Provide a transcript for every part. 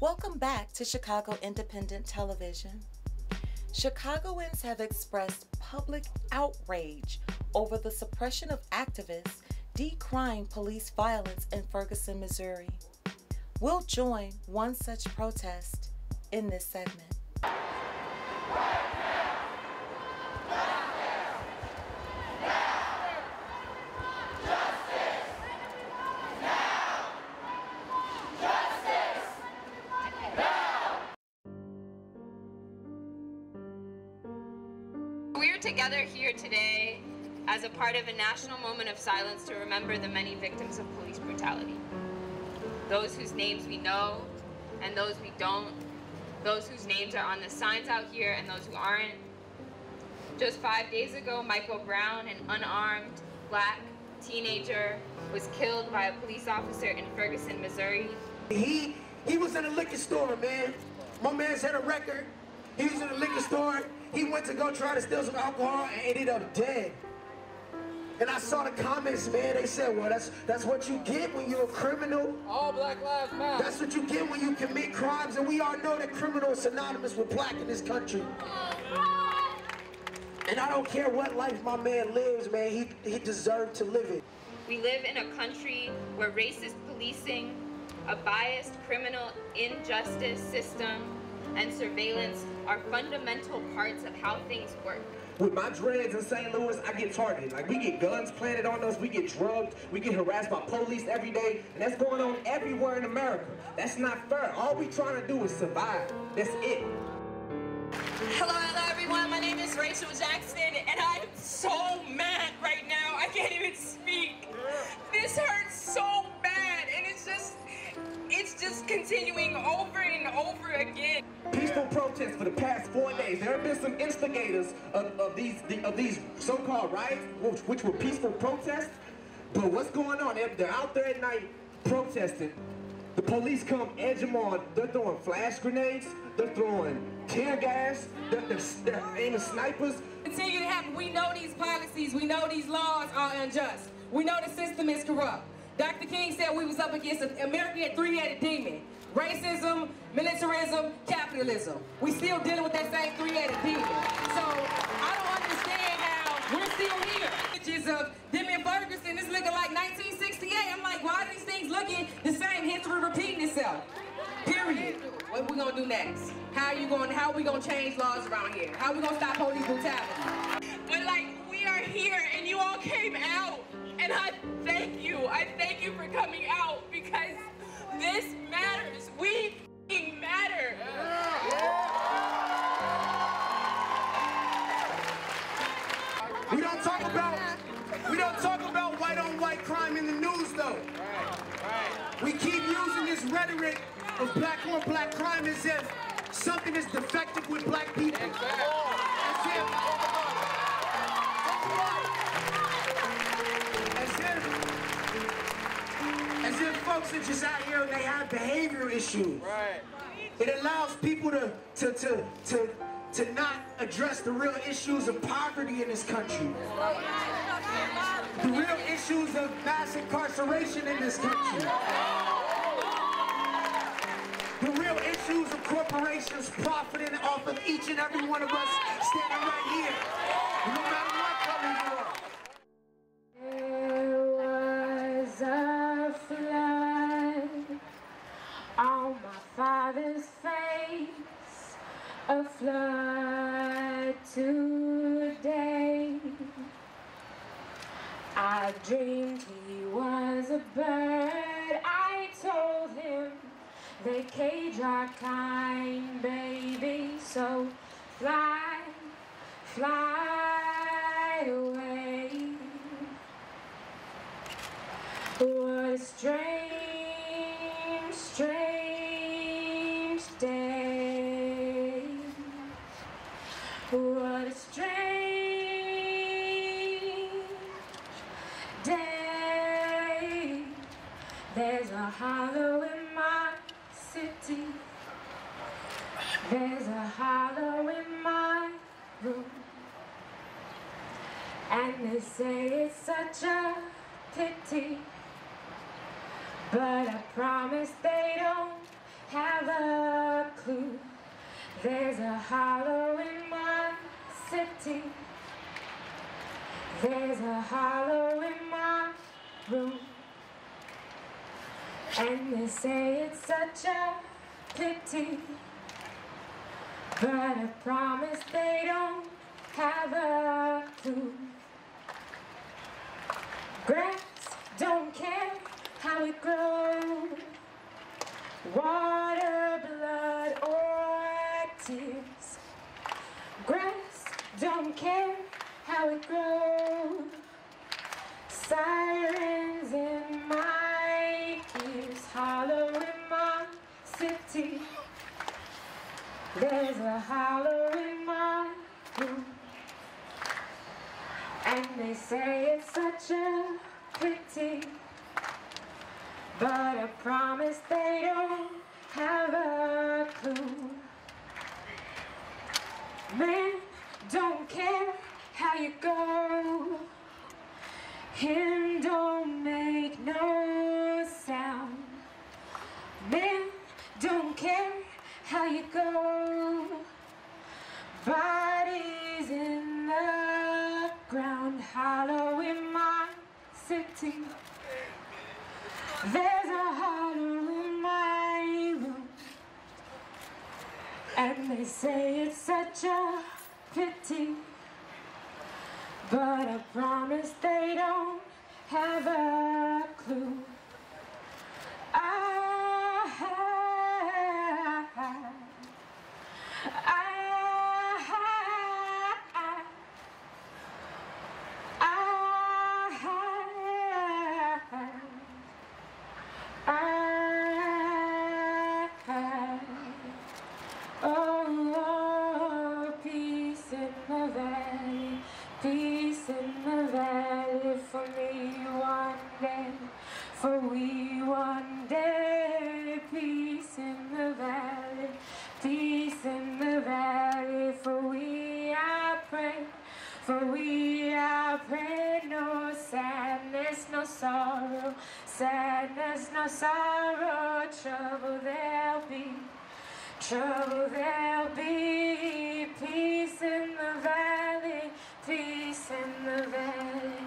Welcome back to Chicago Independent Television. Chicagoans have expressed public outrage over the suppression of activists decrying police violence in Ferguson, Missouri. We'll join one such protest in this segment. We're together here today as a part of a national moment of silence to remember the many victims of police brutality. Those whose names we know and those we don't. Those whose names are on the signs out here and those who aren't. Just five days ago, Michael Brown, an unarmed black teenager, was killed by a police officer in Ferguson, Missouri. He he was in a liquor store, man. My man's had a record. He was in a liquor store. He went to go try to steal some alcohol and ended up dead. And I saw the comments, man. They said, well, that's that's what you get when you're a criminal. All Black Lives Matter. That's what you get when you commit crimes. And we all know that criminal is synonymous with black in this country. And I don't care what life my man lives, man. He, he deserved to live it. We live in a country where racist policing, a biased criminal injustice system, and surveillance are fundamental parts of how things work. With my dreads in St. Louis, I get targeted. Like we get guns planted on us, we get drugged, we get harassed by police every day, and that's going on everywhere in America. That's not fair. All we trying to do is survive. That's it. Hello, hello everyone. My name is Rachel Jackson, and I'm so mad right now. I can't even speak. This hurts continuing over and over again. Peaceful protests for the past four days. There have been some instigators of, of these of these so-called riots, which, which were peaceful protests. But what's going on? They're, they're out there at night protesting. The police come edge them on. They're throwing flash grenades. They're throwing tear gas. They're, they're, they're aiming snipers. Continue to happen. We know these policies. We know these laws are unjust. We know the system is corrupt. Dr. King said we was up against an American three-headed demon. Racism, militarism, capitalism. We still dealing with that same three-headed demon. So I don't understand how we're still here. Images of them in Ferguson, it's looking like 1968. I'm like, why are these things looking the same? History repeating itself. Period. What we gonna do next? How are you going? How are we gonna change laws around here? How we gonna stop police brutality? But like, we are here, and you all came out, and I thank you. I thank you for coming out because this matters. We matter. We don't talk about we don't talk about white on white crime in the news though. We keep using this rhetoric of black on black crime as if something is defective with black people. Folks are just out here and they have behavior issues. Right. It allows people to, to, to, to, to not address the real issues of poverty in this country. The real issues of mass incarceration in this country. The real issues of corporations profiting off of each and every one of us standing right here. No I dreamed he was a bird. I told him they cage our kind, baby. So fly, fly away. What a strange, strange a hollow in my city. There's a hollow in my room. And they say it's such a pity. But I promise they don't have a clue. There's a hollow in my city. There's a hollow in my room. And they say it's such a pity. But I promise they don't have a clue. Grass don't care how it grows. Water, blood, or tears. Grass don't care how it grows. Sirens There's a hollow in my room. And they say it's such a pity. But I promise they don't have a clue. Man, don't care how you go. Him don't make no sound. Man, don't care how you go. City. There's a hollow in my room. And they say it's such a pity. But I promise they don't have a for we one day, peace in the valley, peace in the valley, for we I pray, for we I pray, no sadness, no sorrow, sadness, no sorrow, trouble there'll be. Trouble there'll be peace in the valley, peace in the valley,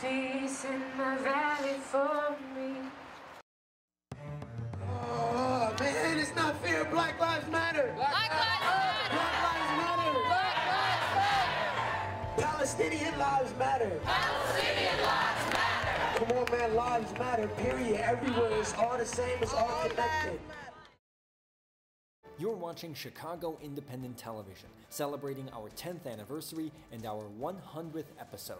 peace in the valley for me. Oh man, it's not fair. Uh, Black Lives Matter. Black, Lives Matter. Palestinian lives matter. Palestinian lives matter. Come on, man. Lives matter. Period. Everywhere. It's all the same. It's all connected. You're watching Chicago Independent Television, celebrating our 10th anniversary and our 100th episode.